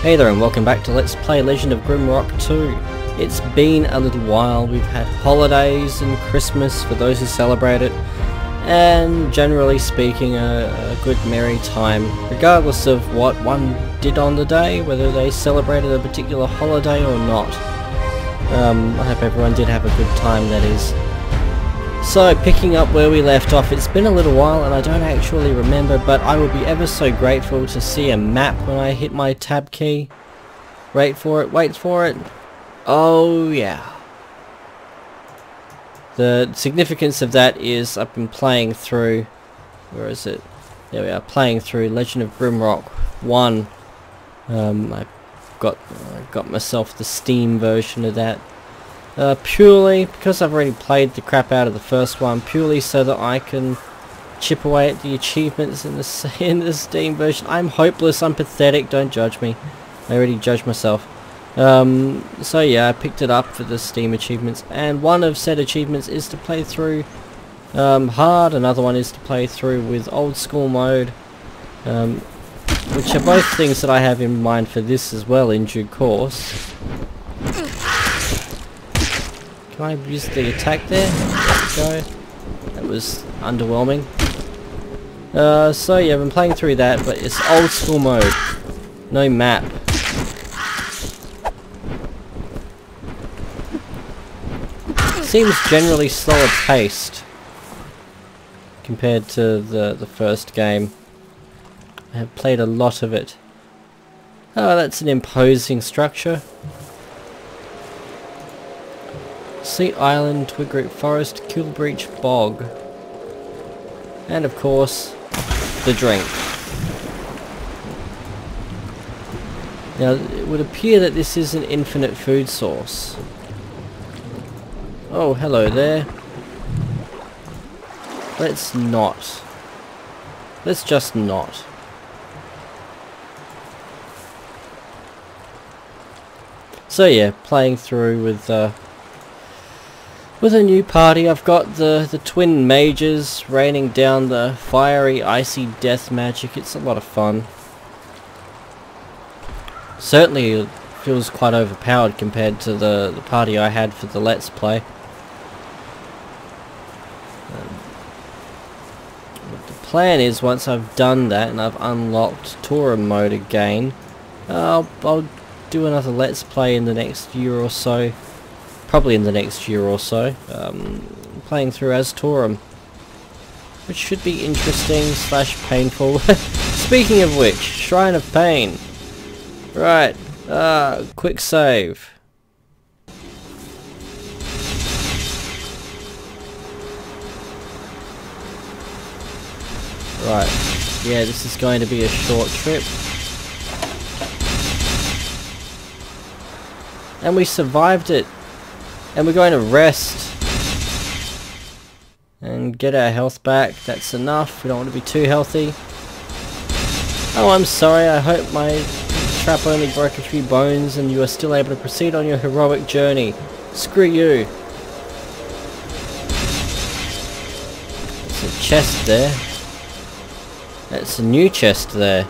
Hey there and welcome back to Let's Play Legend of Grimrock 2. It's been a little while, we've had holidays and Christmas for those who celebrate it, and generally speaking a, a good merry time, regardless of what one did on the day, whether they celebrated a particular holiday or not. Um, I hope everyone did have a good time that is. So, picking up where we left off, it's been a little while and I don't actually remember, but I would be ever so grateful to see a map when I hit my tab key. Wait for it, wait for it. Oh yeah. The significance of that is I've been playing through, where is it? There we are, playing through Legend of Grimrock 1. Um, I got, I got myself the Steam version of that. Uh, purely because I've already played the crap out of the first one, purely so that I can chip away at the achievements in the in the Steam version. I'm hopeless. I'm pathetic. Don't judge me. I already judged myself. Um, so yeah, I picked it up for the Steam achievements, and one of said achievements is to play through um, hard. Another one is to play through with old school mode, um, which are both things that I have in mind for this as well in due course. Can I use the attack there? Go. That was underwhelming. Uh, so yeah, I've been playing through that, but it's old school mode. No map. Seems generally slower paced compared to the, the first game. I have played a lot of it. Oh, that's an imposing structure. Sea Island, Twigroot Forest, Keelbreach Bog. And of course, the drink. Now, it would appear that this is an infinite food source. Oh, hello there. Let's not. Let's just not. So yeah, playing through with uh, with a new party, I've got the, the twin mages raining down the fiery, icy death magic. It's a lot of fun. Certainly it feels quite overpowered compared to the, the party I had for the Let's Play. Um, the plan is once I've done that and I've unlocked Toorum mode again, I'll, I'll do another Let's Play in the next year or so probably in the next year or so, um, playing through as Toorum. Which should be interesting slash painful. Speaking of which, Shrine of Pain. Right, uh, quick save. Right, yeah, this is going to be a short trip. And we survived it. And we're going to rest. And get our health back. That's enough. We don't want to be too healthy. Oh, I'm sorry. I hope my trap only broke a few bones and you are still able to proceed on your heroic journey. Screw you. There's a chest there. That's a new chest there.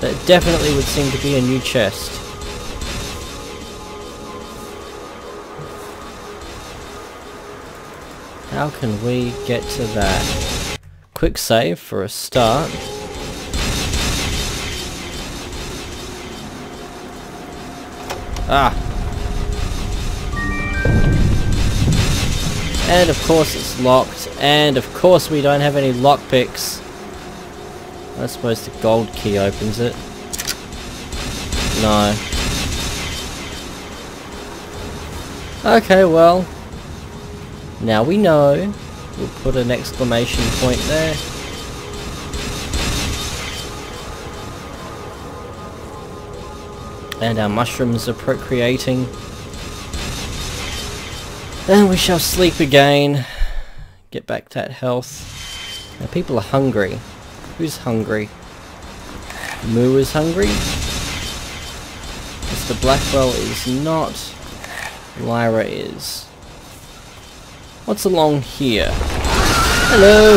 That definitely would seem to be a new chest. How can we get to that? Quick save for a start. Ah! And of course it's locked, and of course we don't have any lockpicks. I suppose the gold key opens it. No. Okay, well, now we know. We'll put an exclamation point there. And our mushrooms are procreating. And we shall sleep again. Get back that health. Now people are hungry. Who's hungry? Moo is hungry? Mr. Blackwell is not. Lyra is. What's along here? Hello!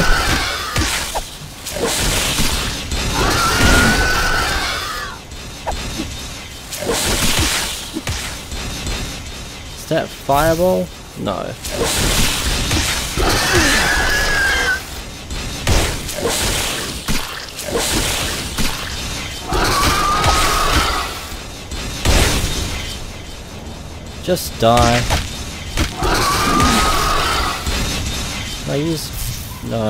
Is that fireball? No. Just die. I use... No.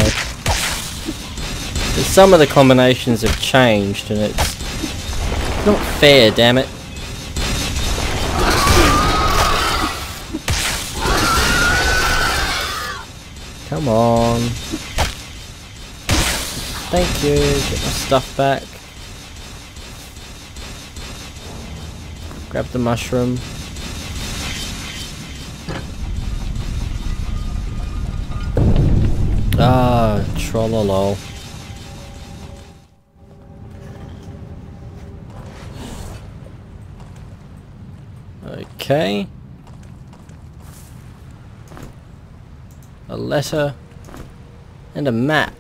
Some of the combinations have changed and it's not fair, damn it. Come on. Thank you. Get my stuff back. Grab the mushroom. Ah, trollolol. Okay. A letter. And a map.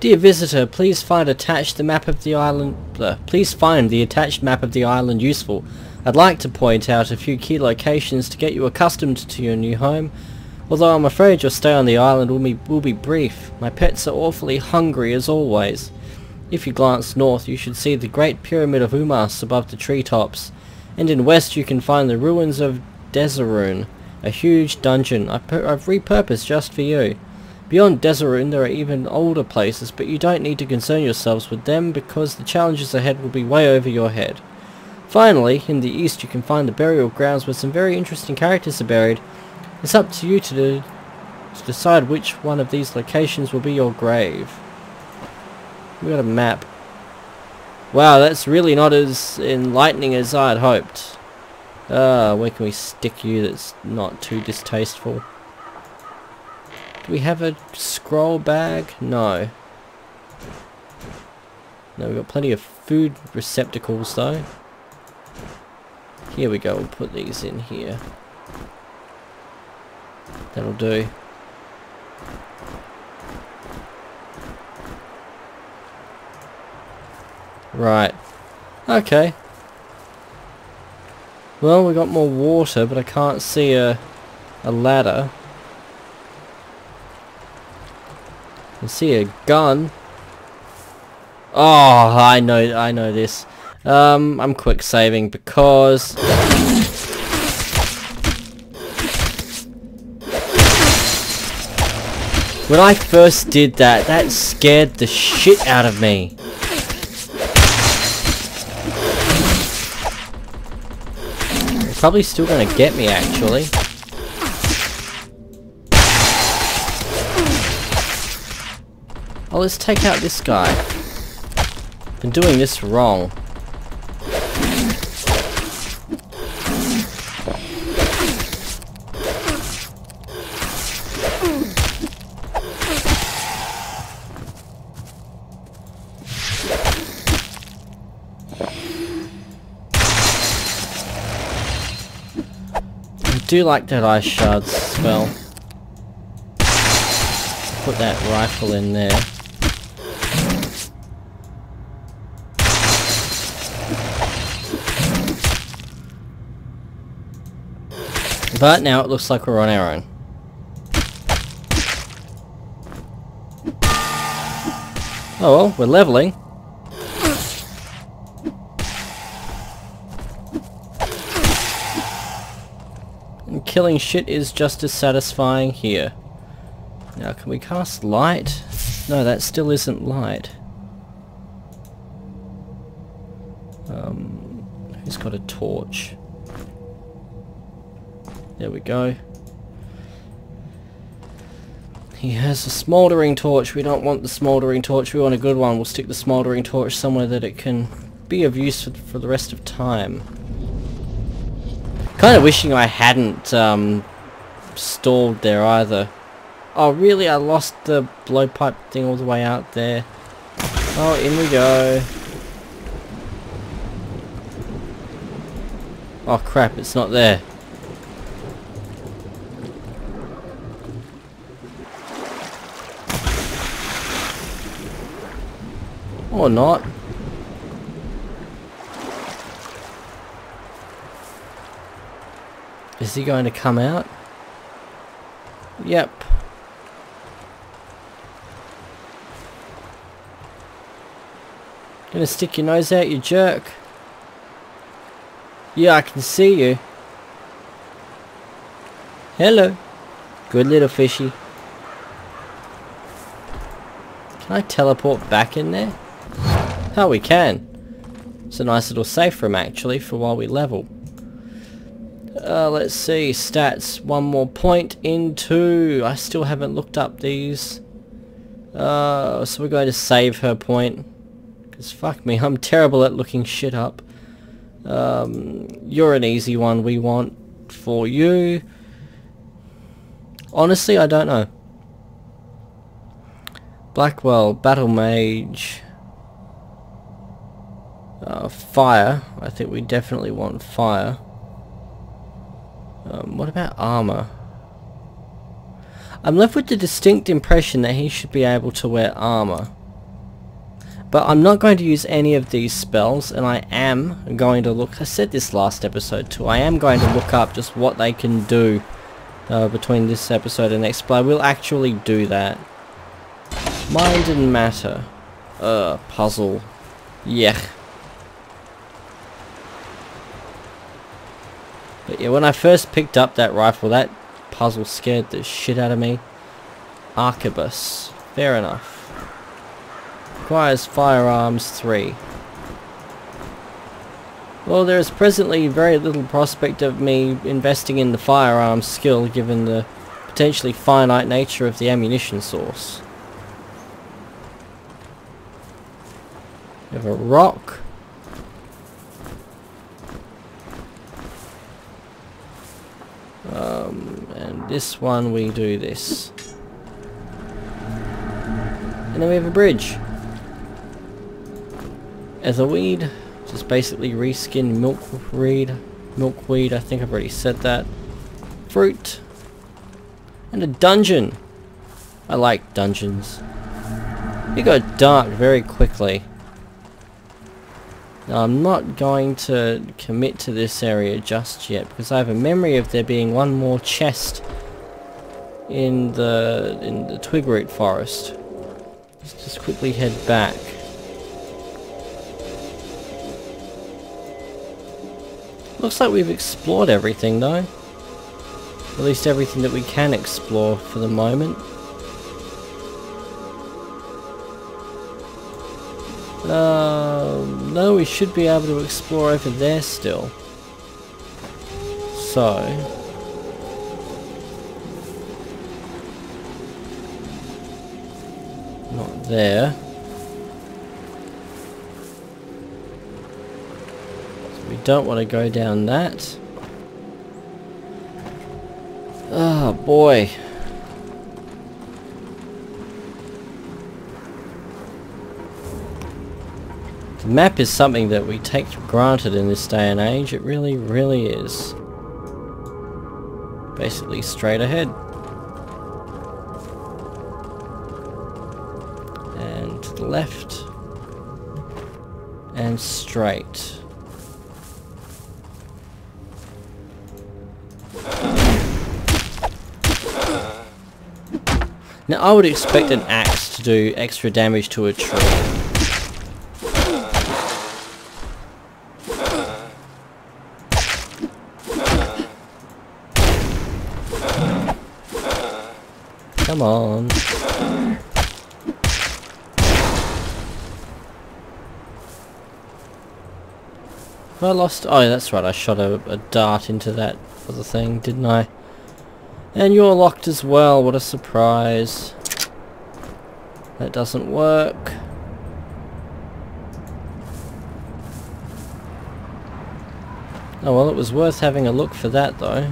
Dear visitor, please find attached the map of the island. Uh, please find the attached map of the island useful. I'd like to point out a few key locations to get you accustomed to your new home. Although I'm afraid your stay on the island will be, will be brief. My pets are awfully hungry as always. If you glance north, you should see the Great Pyramid of Umas above the treetops. And in west, you can find the ruins of Desarune, a huge dungeon I've, I've repurposed just for you. Beyond Desarune, there are even older places, but you don't need to concern yourselves with them because the challenges ahead will be way over your head. Finally, in the east you can find the burial grounds where some very interesting characters are buried, it's up to you to, to decide which one of these locations will be your grave. We got a map. Wow, that's really not as enlightening as I had hoped. Ah, uh, where can we stick you that's not too distasteful? Do we have a scroll bag? No. No, we've got plenty of food receptacles though. Here we go, we'll put these in here. That'll do. Right. Okay. Well, we got more water, but I can't see a, a ladder. I see a gun. Oh, I know, I know this. Um, I'm quick saving because When I first did that, that scared the shit out of me. Probably still gonna get me, actually. Oh, let's take out this guy. Been doing this wrong. Do like that ice shards spell. Put that rifle in there. But now it looks like we're on our own. Oh well, we're leveling. Killing shit is just as satisfying here. Now, can we cast light? No, that still isn't light. Um, who's got a torch? There we go. He has a smouldering torch. We don't want the smouldering torch. We want a good one. We'll stick the smouldering torch somewhere that it can be of use for, for the rest of time. Kind of wishing I hadn't um, stalled there either. Oh really, I lost the blowpipe thing all the way out there. Oh, in we go. Oh crap, it's not there. Or not. Is he going to come out? Yep. Gonna stick your nose out, you jerk. Yeah, I can see you. Hello. Good little fishy. Can I teleport back in there? Oh, we can. It's a nice little safe room actually for while we level. Uh, let's see, stats, one more point into, I still haven't looked up these. Uh, so we're going to save her point. Because fuck me, I'm terrible at looking shit up. Um, you're an easy one we want for you. Honestly, I don't know. Blackwell, Battle Mage. Uh, fire. I think we definitely want fire. Um, what about armor? I'm left with the distinct impression that he should be able to wear armor. But I'm not going to use any of these spells, and I am going to look, I said this last episode too, I am going to look up just what they can do uh, between this episode and next, but I will actually do that. Mind and matter. Uh, puzzle. Yeah. But yeah, when I first picked up that rifle, that puzzle scared the shit out of me. Arquebus. Fair enough. Requires firearms 3. Well, there is presently very little prospect of me investing in the firearms skill given the potentially finite nature of the ammunition source. We have a rock. This one we do this. And then we have a bridge. As a weed, just basically reskin milkweed. Milkweed, I think I've already said that. Fruit. And a dungeon. I like dungeons. You go dark very quickly. Now I'm not going to commit to this area just yet because I have a memory of there being one more chest in the in the Twigroot forest. Let's just quickly head back. Looks like we've explored everything though. At least everything that we can explore for the moment. Uh, no, we should be able to explore over there still. So... Not we don't want to go down that. Oh boy. The map is something that we take for granted in this day and age. It really, really is. Basically straight ahead. Left. And straight. Now I would expect an axe to do extra damage to a tree. Come on. I lost... Oh, that's right, I shot a, a dart into that other thing, didn't I? And you're locked as well, what a surprise. That doesn't work. Oh well, it was worth having a look for that though.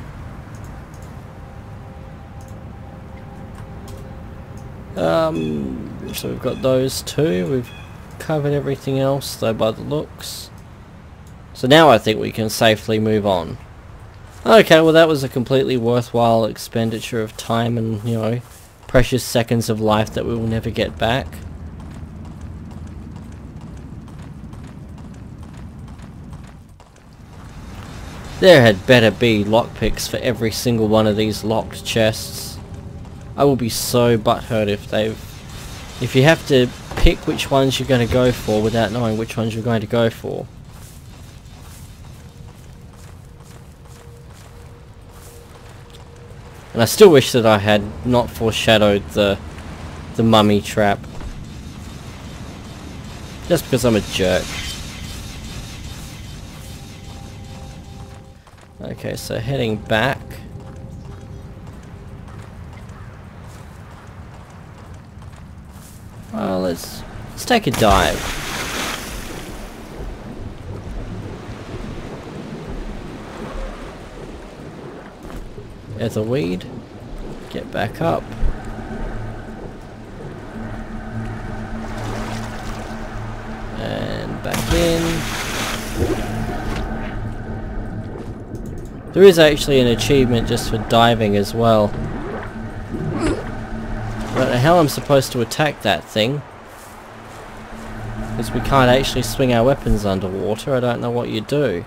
Um, so we've got those two. We've covered everything else though by the looks. So now I think we can safely move on. Okay, well that was a completely worthwhile expenditure of time and, you know, precious seconds of life that we will never get back. There had better be lockpicks for every single one of these locked chests. I will be so butthurt if they've... If you have to pick which ones you're going to go for without knowing which ones you're going to go for. And I still wish that I had not foreshadowed the the mummy trap. Just because I'm a jerk. Okay, so heading back. Well, let's let's take a dive. Etherweed. Get back up. And back in. There is actually an achievement just for diving as well. But how I'm I supposed to attack that thing. Because we can't actually swing our weapons underwater, I don't know what you do.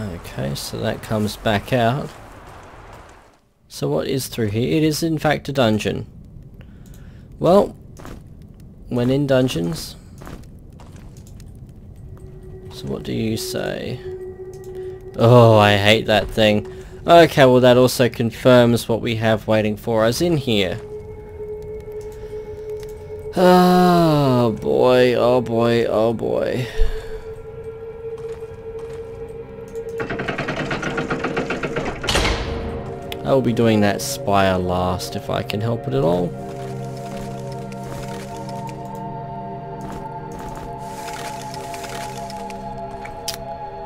Okay, so that comes back out. So what is through here? It is in fact a dungeon. Well, when in dungeons, so what do you say? Oh, I hate that thing. Okay, well that also confirms what we have waiting for us in here. Oh boy, oh boy, oh boy. I will be doing that spire last if I can help it at all.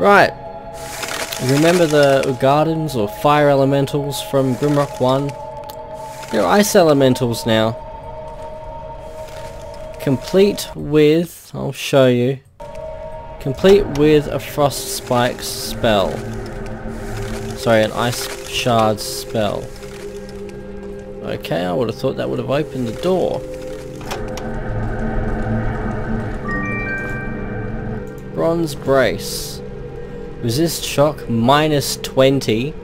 Right. Remember the gardens or fire elementals from Grimrock 1? They're ice elementals now. Complete with, I'll show you, complete with a frost spikes spell. Sorry, an ice shards spell. Okay, I would have thought that would have opened the door. Bronze brace. Resist shock minus 20.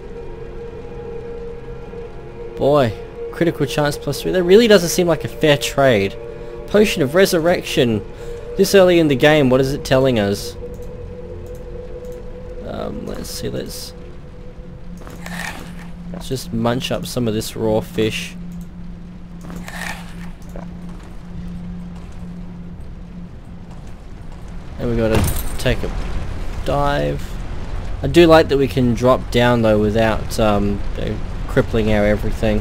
Boy, critical chance plus 3. That really doesn't seem like a fair trade. Potion of resurrection. This early in the game, what is it telling us? Um, let's see, let's... Let's just munch up some of this raw fish. And we gotta take a dive. I do like that we can drop down though without um, crippling our everything.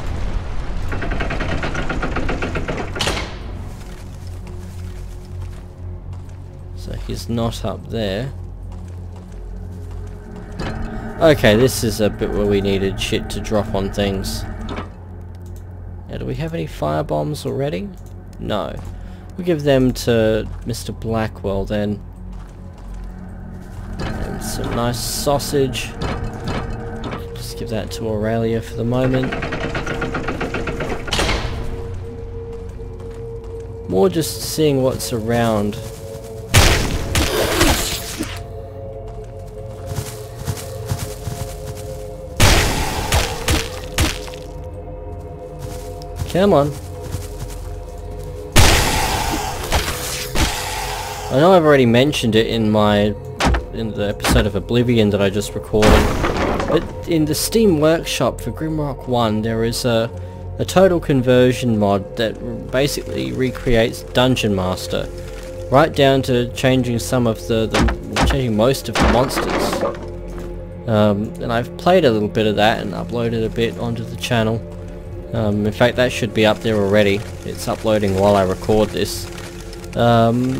So he's not up there. Okay, this is a bit where we needed shit to drop on things. Now, do we have any fire bombs already? No. We'll give them to Mr. Blackwell then And some nice sausage. Just give that to Aurelia for the moment. More just seeing what's around. Come on. I know I've already mentioned it in my in the episode of Oblivion that I just recorded. But in the Steam Workshop for Grimrock 1 there is a, a total conversion mod that basically recreates Dungeon Master. Right down to changing some of the, the changing most of the monsters. Um, and I've played a little bit of that and uploaded a bit onto the channel. Um, in fact that should be up there already. It's uploading while I record this. Um,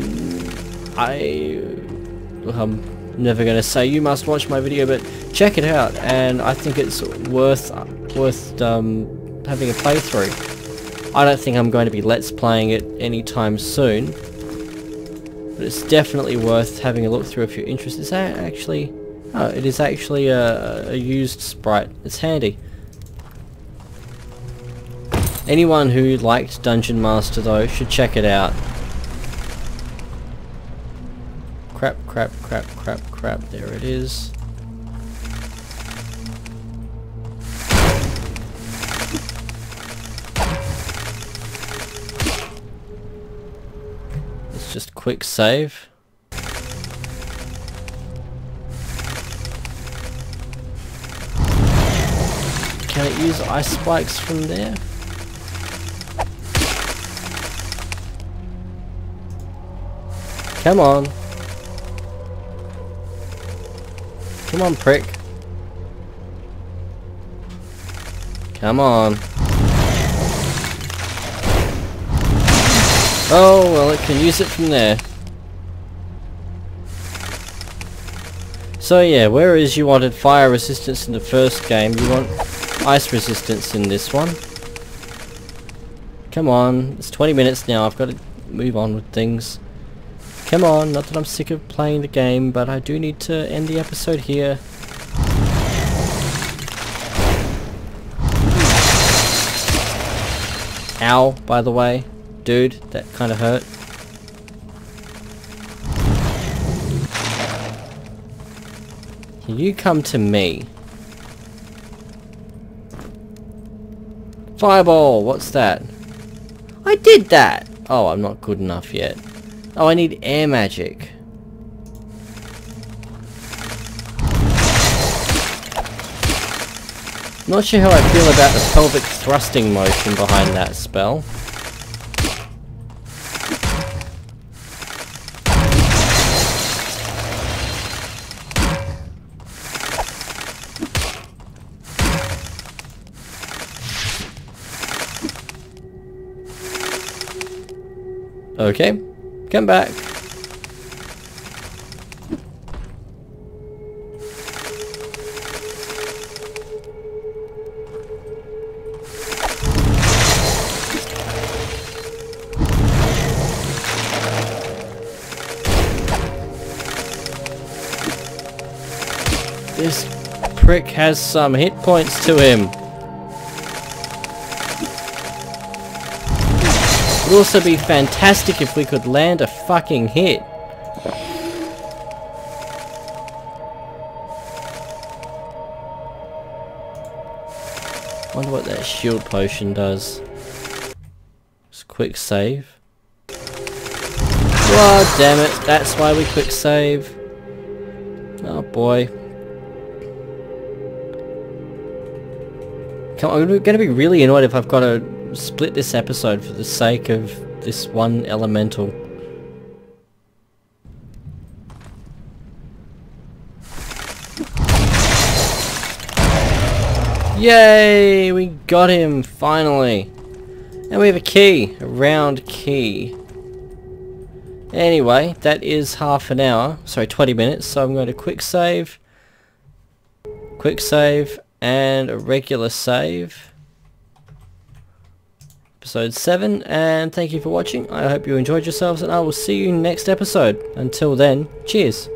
I'm never going to say you must watch my video, but check it out, and I think it's worth worth um, having a playthrough. I don't think I'm going to be let's playing it anytime soon, but it's definitely worth having a look through if you're interested. Is that actually... Oh, it is actually a, a used sprite. It's handy. Anyone who liked Dungeon Master though should check it out. crap, crap, crap, crap, crap. There it is. Let's just quick save. Can it use ice spikes from there? Come on. Come on, prick. Come on. Oh, well, it can use it from there. So yeah, whereas you wanted fire resistance in the first game, you want ice resistance in this one. Come on, it's 20 minutes now, I've got to move on with things. Come on, not that I'm sick of playing the game, but I do need to end the episode here. Ow, by the way. Dude, that kind of hurt. Can you come to me? Fireball, what's that? I did that! Oh, I'm not good enough yet. Oh, I need air magic. Not sure how I feel about the pelvic thrusting motion behind that spell. Okay, come back. This prick has some hit points to him. Would also be fantastic if we could land a fucking hit. Wonder what that shield potion does. Just quick save. God damn it, that's why we quick save. Oh boy. I'm going to be really annoyed if I've got to split this episode for the sake of this one elemental. Yay! We got him, finally! And we have a key, a round key. Anyway, that is half an hour, sorry 20 minutes, so I'm going to quick save, quick save, and a regular save episode 7 and thank you for watching. I hope you enjoyed yourselves and I will see you next episode. Until then cheers